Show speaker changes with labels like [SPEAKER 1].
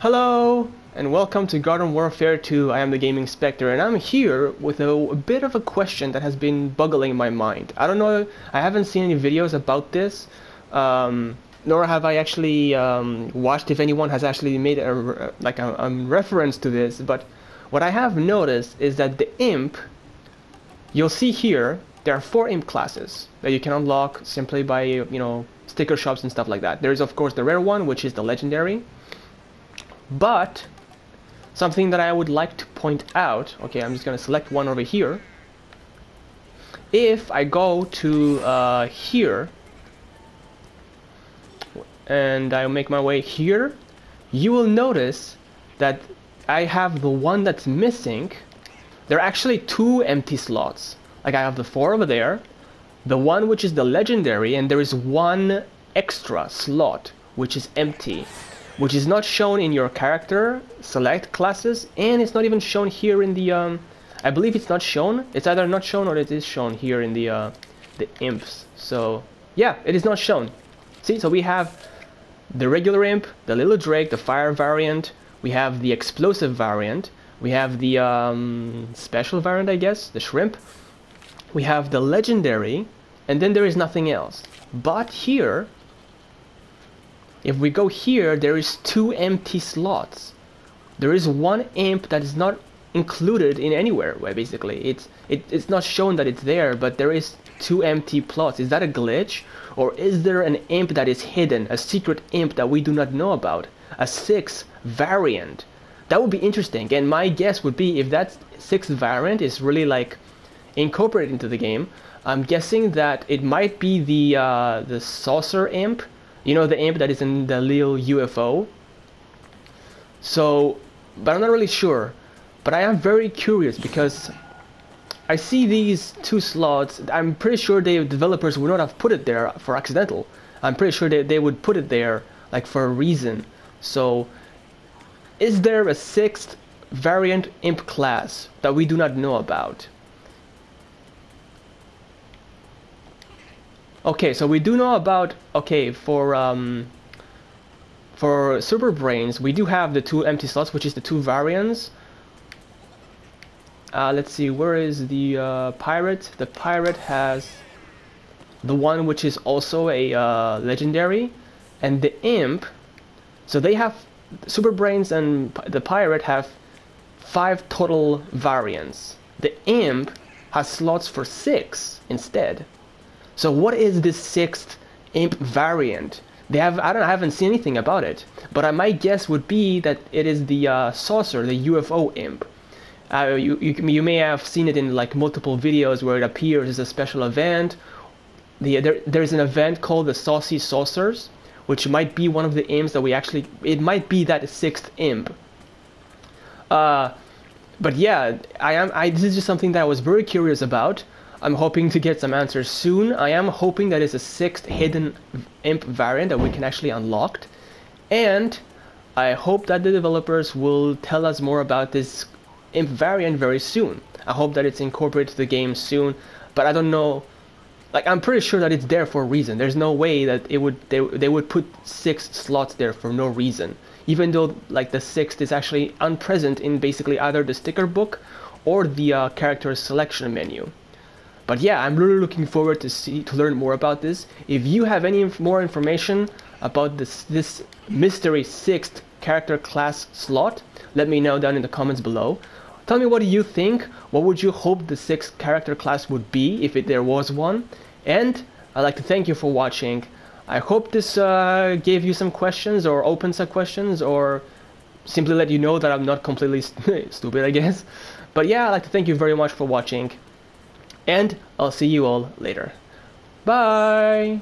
[SPEAKER 1] Hello and welcome to Garden Warfare 2. I am the Gaming Specter and I'm here with a, a, bit of a question that has been buggling my mind. I don't know, I haven't seen any videos about this, um, nor have I actually um, watched if anyone has actually made a, like a, a reference to this, but what I have noticed is that the imp, you'll see here, there are four imp classes that you can unlock simply by, you know, sticker shops and stuff like that. There is of course the rare one, which is the legendary, but something that I would like to point out, okay, I'm just going to select one over here. If I go to uh, here, and I make my way here, you will notice that I have the one that's missing. There are actually two empty slots. Like I have the four over there, the one which is the legendary, and there is one extra slot which is empty which is not shown in your character select classes and it's not even shown here in the um, I believe it's not shown. It's either not shown or it is shown here in the uh, the imps. So yeah it is not shown. See so we have the regular imp the little drake the fire variant. We have the explosive variant. We have the um, special variant I guess the shrimp. We have the legendary and then there is nothing else. But here if we go here, there is two empty slots. There is one imp that is not included in anywhere, where basically it's it, it's not shown that it's there, but there is two empty plots. Is that a glitch? Or is there an imp that is hidden, a secret imp that we do not know about? A sixth variant? That would be interesting, and my guess would be if that sixth variant is really like incorporated into the game, I'm guessing that it might be the uh, the saucer imp you know the imp that is in the little UFO? So, but I'm not really sure. But I am very curious because I see these two slots. I'm pretty sure the developers would not have put it there for accidental. I'm pretty sure they, they would put it there like for a reason. So, is there a sixth variant imp class that we do not know about? Okay, so we do know about okay for um, for Super Brainz we do have the two empty slots, which is the two variants. Uh, let's see, where is the uh, pirate? The pirate has the one which is also a uh, legendary, and the imp. So they have Super Brainz and the pirate have five total variants. The imp has slots for six instead. So what is this sixth imp variant? They have I don't I haven't seen anything about it, but I, my guess would be that it is the uh, saucer, the UFO imp. Uh, you, you you may have seen it in like multiple videos where it appears as a special event. The there there's an event called the Saucy Saucers, which might be one of the imps that we actually it might be that sixth imp. Uh, but yeah, I am I this is just something that I was very curious about. I'm hoping to get some answers soon. I am hoping that it's a sixth hidden imp variant that we can actually unlock. And I hope that the developers will tell us more about this imp variant very soon. I hope that it's incorporated to the game soon, but I don't know like I'm pretty sure that it's there for a reason. There's no way that it would they, they would put six slots there for no reason. Even though like the sixth is actually unpresent in basically either the sticker book or the uh, character selection menu. But yeah, I'm really looking forward to see to learn more about this. If you have any inf more information about this this mystery sixth character class slot, let me know down in the comments below. Tell me what do you think? What would you hope the sixth character class would be if it, there was one? And I'd like to thank you for watching. I hope this uh, gave you some questions or opened some questions or simply let you know that I'm not completely st stupid, I guess. But yeah, I'd like to thank you very much for watching and I'll see you all later. Bye!